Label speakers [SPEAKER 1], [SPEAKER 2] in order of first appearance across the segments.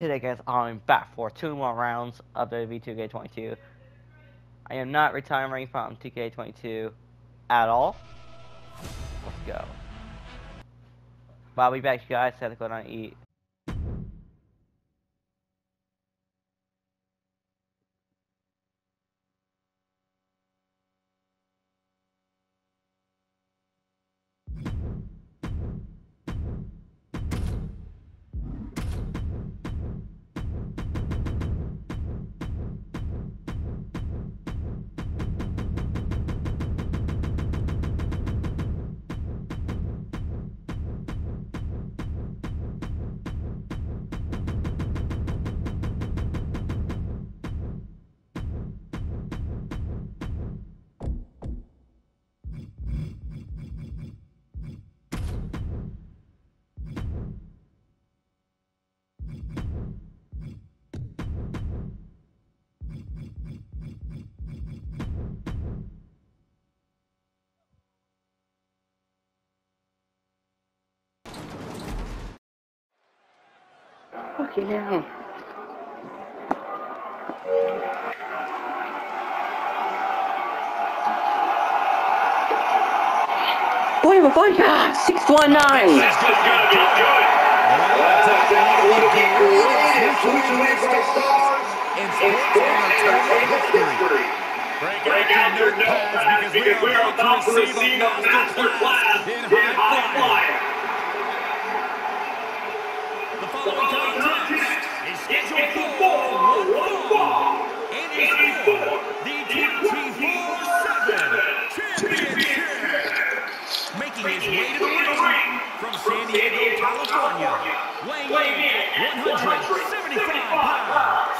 [SPEAKER 1] Today guys, I'm back for two more rounds of the V2K22. I am not retiring from 2K22 at all. Let's go. But I'll be back guys, had to go down and eat. Okay now. Boy, my boy, ah, 619!
[SPEAKER 2] Break out your notepads because we are about to receive a master class in high flying. Making his way to the ring from San Diego, California. Weighing in 175 pounds.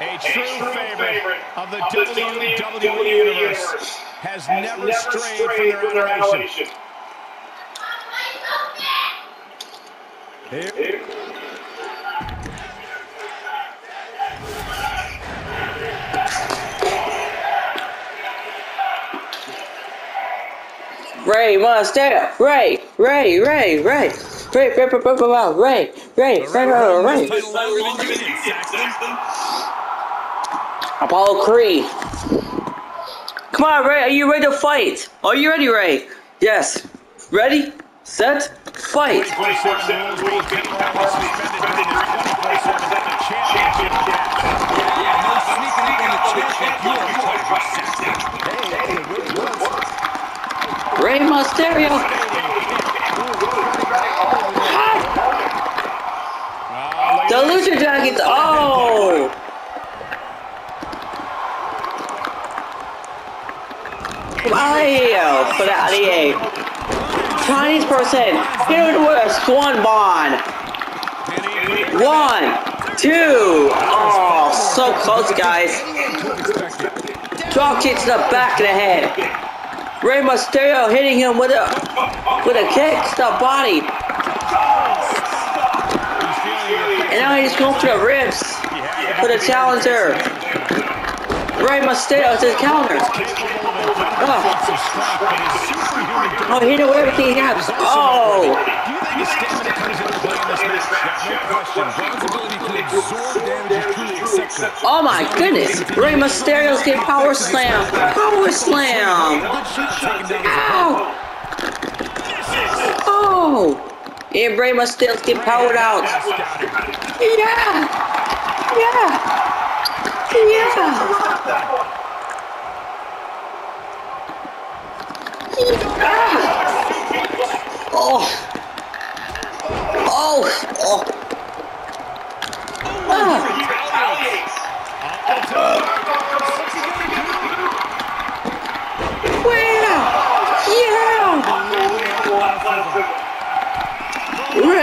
[SPEAKER 3] A true favorite of the WWE Universe has never strayed from their elevation. Here-
[SPEAKER 1] Rey Mysterio! Ray! Ray! Ray! Ray! Ray! Ray! Ray! Ray! Ray! Ray! Ray! Ray! Apollo Creed! Come on, Ray! Are you ready to fight? Are you ready, Ray? Yes. Ready? Set? Fight!
[SPEAKER 3] 24/7 rules will be suspended in this 24/7 championship match.
[SPEAKER 2] No sneaking up on the champion. You are talking Saxton.
[SPEAKER 1] Mysterio!
[SPEAKER 3] Ah,
[SPEAKER 1] The loser jackets! Oh! Of here! Chinese person! Hit it a swan bond! One, two! Oh, so close, guys! Drop kick to the back of the head! Rey Mysterio hitting him with a with a kick to the body! And now he's going for the ribs for the challenger! Rey Mysterio to the counter! Oh, oh he with everything he has! Oh!
[SPEAKER 3] Do you think his stamina comes into play in this match? No question. Braun's ability to absorb damage.
[SPEAKER 1] Oh my goodness! Rey Mysterio's getting power slam! Power slam! Ow! Oh! And Rey Mysterio's getting powered out! Yeah! Yeah! Yeah!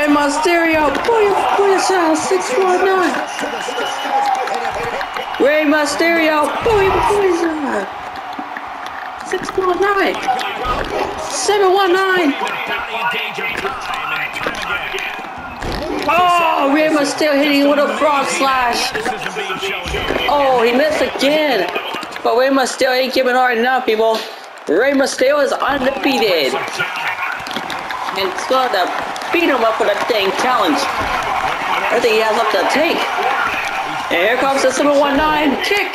[SPEAKER 1] in my stereo. Boy, boy, sound 619. We're in my stereo. Boy, boy, sound 619. 719. Oh, Rima still hitting with a frog splash. Oh, he missed again. But Rima still ain't giving hard enough, people. Rey Mysterio is undefeated.
[SPEAKER 2] And scored the beat him up with the dang challenge. I think he has up to take. And here comes the 719 kick.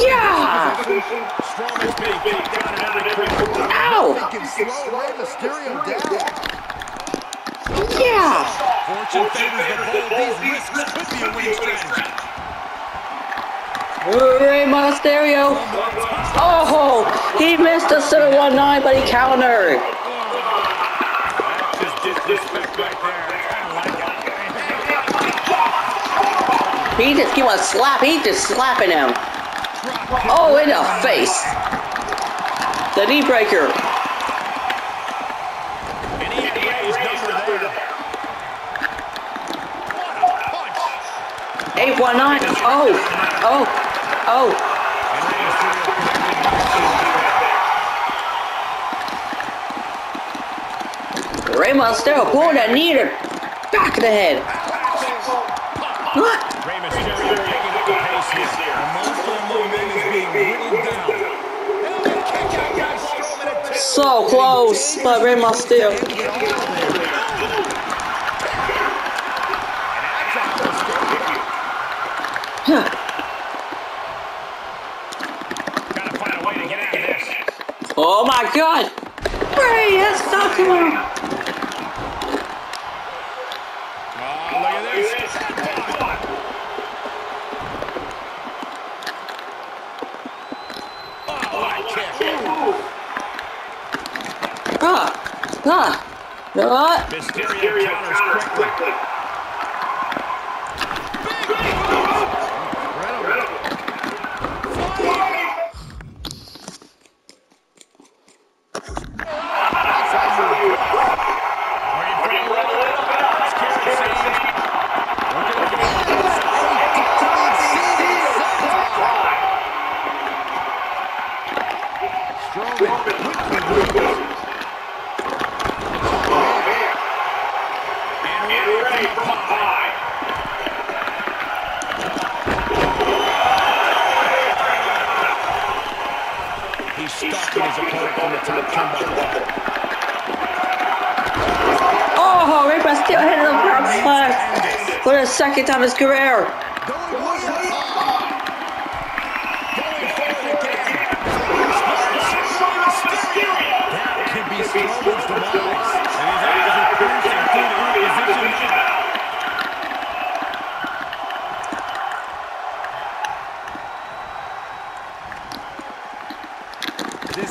[SPEAKER 2] Yeah! Ow! Yeah!
[SPEAKER 3] Fortune favors the bold. Could be a strategy.
[SPEAKER 2] Rey Mysterio. Oh, he missed the 719, but he countered. He just him a slap. He just slapping him. Oh, in the face. The knee breaker.
[SPEAKER 3] A punch.
[SPEAKER 2] 819. Oh, oh, oh.
[SPEAKER 3] And Rey Mysterio connected
[SPEAKER 2] pulling that knee to back of the head. What?
[SPEAKER 3] Rey Mysterio picking up the pace here. The monster among men is being whittled down. Helmet kick out, guys. Strowman at 10.
[SPEAKER 2] So close, but Rey Mysterio. Huh.
[SPEAKER 3] Gotta find a way to get out of this.
[SPEAKER 2] Oh my god! Rey has stopped him.
[SPEAKER 3] Oh, look at this. Oh, what a kick.
[SPEAKER 2] Ah, ah. What?
[SPEAKER 3] Mysterio counters quickly. Are you pretty well? Let's carry Sage. And we're ready for the pie. He's stalking his opponent from the top turnbuckle.
[SPEAKER 2] Oh, Rey Mysterio hit him for the second time in his career.
[SPEAKER 3] That could be This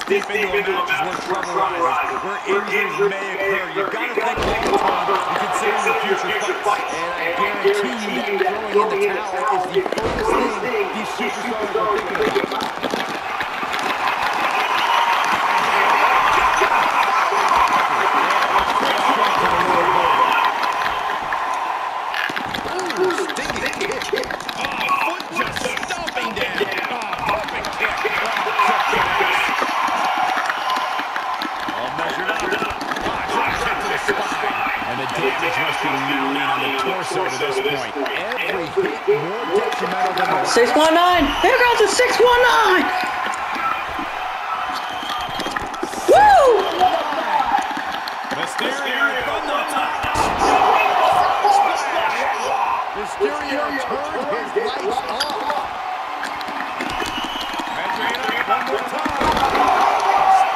[SPEAKER 3] deep into a match is when trouble rises, where injuries may occur. You've got to think long term and consider your future fights.
[SPEAKER 4] And I guarantee you that throwing in the towel is the furthest thing these superstars are thinking about.
[SPEAKER 3] Foot just stomping down. Oh, perfect kick. Oh, kick All measured up. Oh, drop kick to the spine. And the damage must be mounting on the torso to this point.
[SPEAKER 4] Every hit more detrimental than the last.
[SPEAKER 2] 619. Here goes the 619. Woo!
[SPEAKER 3] Mysterio from the top.
[SPEAKER 4] Mysterio turned his lights off.
[SPEAKER 3] Measuring one more time.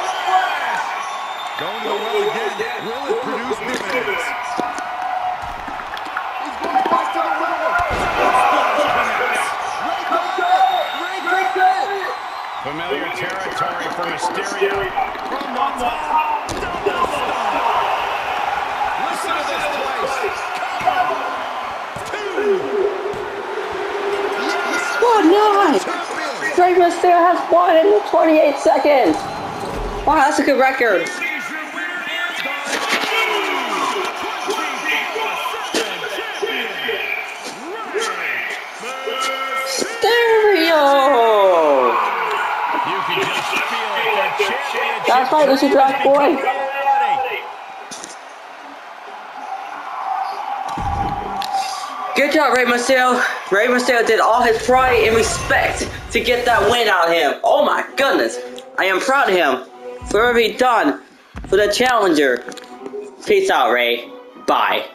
[SPEAKER 3] Splash. Going to the well again. Will it produce dividends?
[SPEAKER 4] He's going back to the middle. Ray got it. Ray got it.
[SPEAKER 3] Familiar territory for Mysterio. From the top. Double stomp. Listen to this place. Cover. Two.
[SPEAKER 2] Oh, nice.
[SPEAKER 4] Champion.
[SPEAKER 2] Rey Mysterio has won in 28 seconds. Wow, that's a good record. That's right, this is Draft Boy. Good job, Rey Mysterio. Rey Mysterio did all his pride and respect to get that win out of him. Oh my goodness. I am proud of him.
[SPEAKER 1] forever be done for the challenger. Peace out, Ray. Bye.